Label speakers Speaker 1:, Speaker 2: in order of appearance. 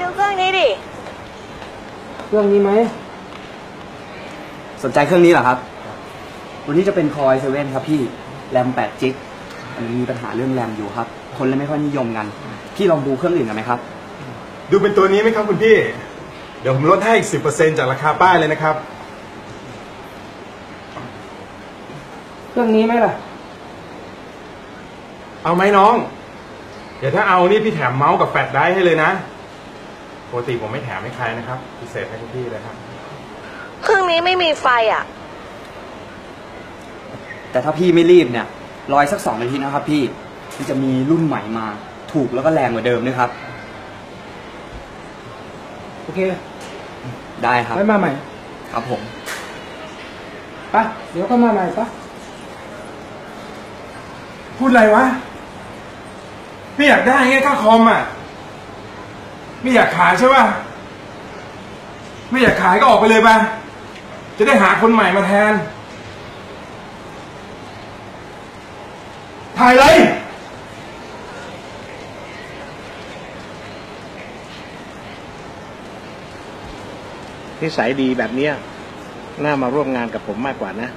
Speaker 1: ดูเครื่องนี้ดิ
Speaker 2: เครื่องนี้ไหม
Speaker 3: สนใจเครื่องนี้เหรอครับตัวนี้จะเป็นคอยเซเว่นครับพี่แรม8จิกอันนี้มีปัญหาเรื่องแรมอยู่ครับ คนเลยไม่ค่อยนิยมกัน พี่ลองดูเครื่องอื่นกันไหมครับ
Speaker 4: ดูเป็นตัวนี้ไหมครับคุณพี่ เดี๋ยวผมลดให้อีกสิจากราคาป้ายเลยนะครับ
Speaker 2: เครื่องนี้ไหมล่ะ
Speaker 4: เอาไหมน้อง เดี๋ยวถ้าเอานี่พี่แถมเมาส์กับแฟลชไดรฟ์ให้เลยนะ ปกติผมไม่แถมให้ใครนะครับ พิเศษให้คุณพี่เลยครับ
Speaker 1: เครื่องนี้ไม่มีไฟอะ
Speaker 3: แต่ถ้าพี่ไม่รีบเนี่ย รออีกสักสองนาทีนะครับพี่ มันจะมีรุ่นใหม่มา ถูกแล้วก็แรงกว่าเดิมด้วยครับ
Speaker 2: โอเค
Speaker 3: ได้ครับ
Speaker 2: ไว้มาใหม่
Speaker 3: ครับผม
Speaker 2: ไปะเดี๋ยวก็มาใหม่ปะ
Speaker 4: พูดอะไรวะ ไม่อยากได้ไงค่าคอมอะ ไม่อยากขายใช่ป่ะไม่อยากขายก็ออกไปเลยป่ะจะได้หาคนใหม่มาแทน ถ่ายเลย
Speaker 5: นิสัยดีแบบเนี้ยน่ามาร่วมงานกับผมมากกว่านะ